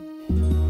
podcast.